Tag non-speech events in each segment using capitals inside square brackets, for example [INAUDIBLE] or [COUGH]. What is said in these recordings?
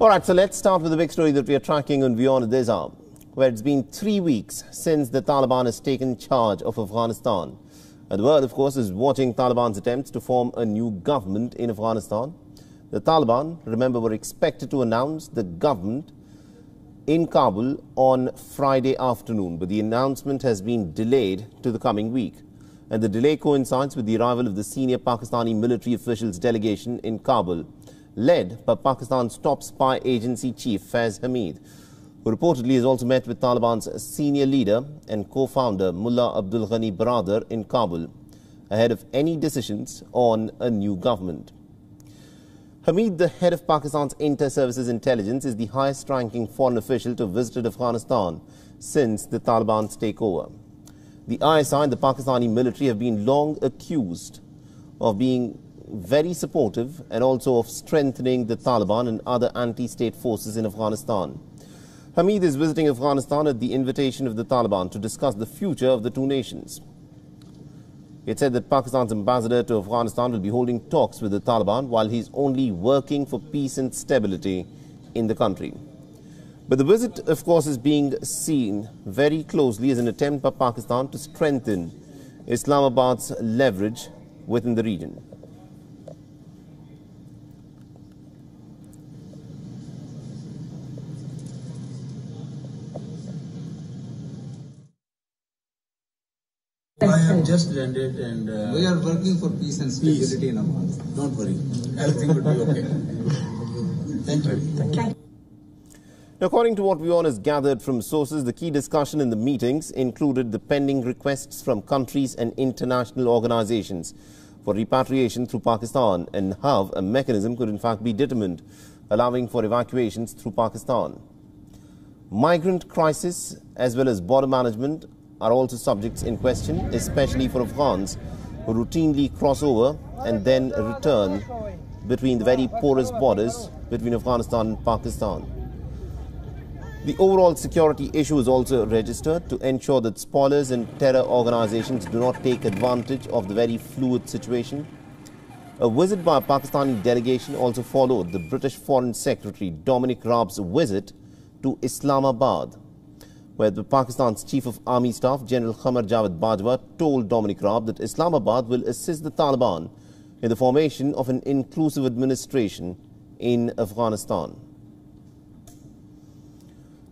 All right, so let's start with the big story that we are tracking on at this hour, where it's been three weeks since the Taliban has taken charge of Afghanistan. And the world, of course, is watching Taliban's attempts to form a new government in Afghanistan. The Taliban, remember, were expected to announce the government in Kabul on Friday afternoon, but the announcement has been delayed to the coming week. And the delay coincides with the arrival of the senior Pakistani military officials delegation in Kabul, led by Pakistan's top spy agency chief Faiz Hamid, who reportedly has also met with Taliban's senior leader and co-founder Mullah Abdul Ghani Baradar in Kabul, ahead of any decisions on a new government. Hamid, the head of Pakistan's Inter-Services Intelligence, is the highest-ranking foreign official to have visited Afghanistan since the Taliban's takeover. The ISI and the Pakistani military have been long accused of being very supportive and also of strengthening the Taliban and other anti-state forces in Afghanistan. Hamid is visiting Afghanistan at the invitation of the Taliban to discuss the future of the two nations. It said that Pakistan's ambassador to Afghanistan will be holding talks with the Taliban while he's only working for peace and stability in the country. But the visit, of course, is being seen very closely as an attempt by Pakistan to strengthen Islamabad's leverage within the region. I have just landed and uh, We are working for peace and stability in Afghanistan. don't worry, everything will be okay. [LAUGHS] Thank you. Thank you. According to what WION has gathered from sources, the key discussion in the meetings included the pending requests from countries and international organizations for repatriation through Pakistan and how a mechanism could in fact be determined, allowing for evacuations through Pakistan. Migrant crisis as well as border management are also subjects in question, especially for Afghans who routinely cross over and then return between the very porous borders between Afghanistan and Pakistan. The overall security issue is also registered to ensure that spoilers and terror organizations do not take advantage of the very fluid situation. A visit by a Pakistani delegation also followed the British Foreign Secretary Dominic Raab's visit to Islamabad, where Pakistan's Chief of Army Staff General Qamar Javed Bajwa told Dominic Raab that Islamabad will assist the Taliban in the formation of an inclusive administration in Afghanistan.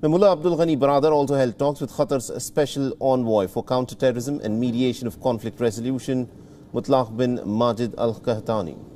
The Mullah Abdul Ghani Baradar also held talks with Qatar's special envoy for counterterrorism and mediation of conflict resolution, Mutlaq bin Majid Al Qahtani.